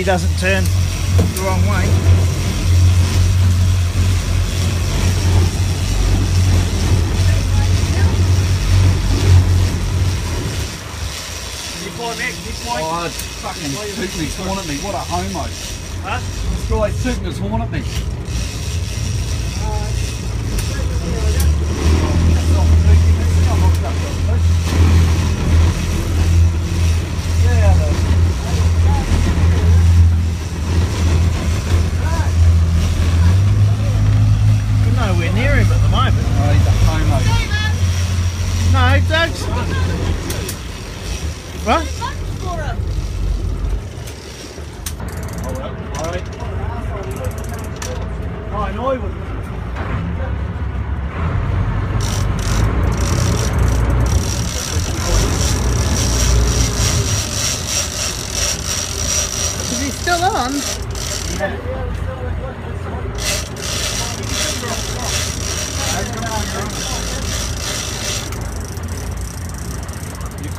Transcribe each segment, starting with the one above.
he doesn't turn the wrong way. Can you fly back this point? Oh, fucking Tootney's horn at me. What a homo. Huh? This guy his horn at me. Huh? All right, all right. Oh, I know he was. Is he still on? Yeah.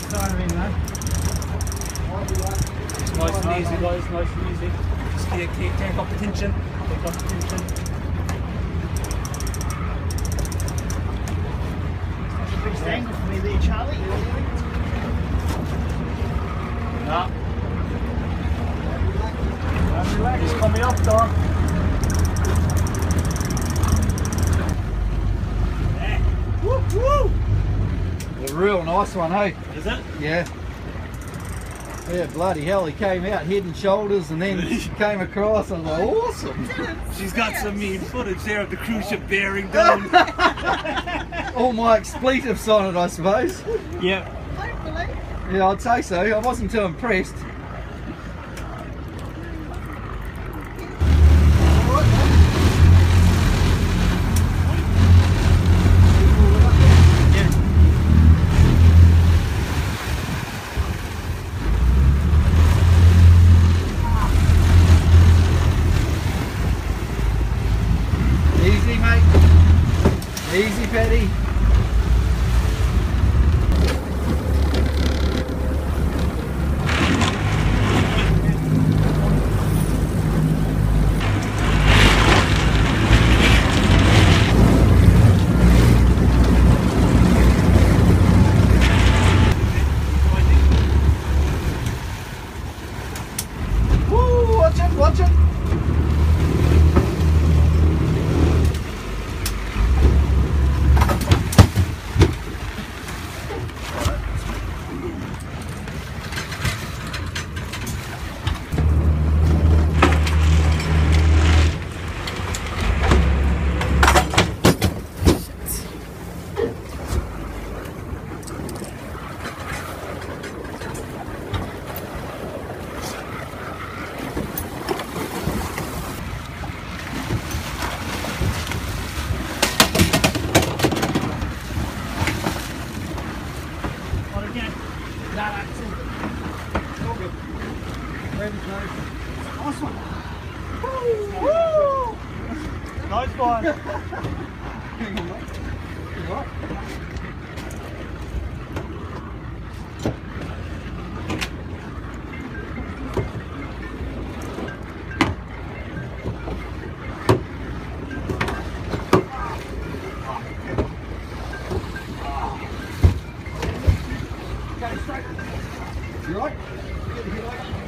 the timing, man. It's nice and easy, guys, nice and easy. Just keep, keep, take off the tension, take off the tension. That's a fixed angle for me there, Charlie. Nah. Relax. Relax, coming up, Don. real nice one, hey? Is it? Yeah. Yeah, bloody hell, he came out head and shoulders and then came across. I was like, awesome. She's got some mean footage there of the cruise ship bearing down. All my expletives on it, I suppose. Yep. Hopefully. Yeah, I'd say so. I wasn't too impressed. Awesome. Nice one. You're right. You're right.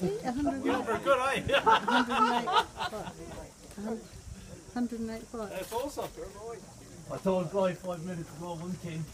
See, 108, You're for good, eh? 108 foot. That's awesome. I told Guy five minutes ago, one king.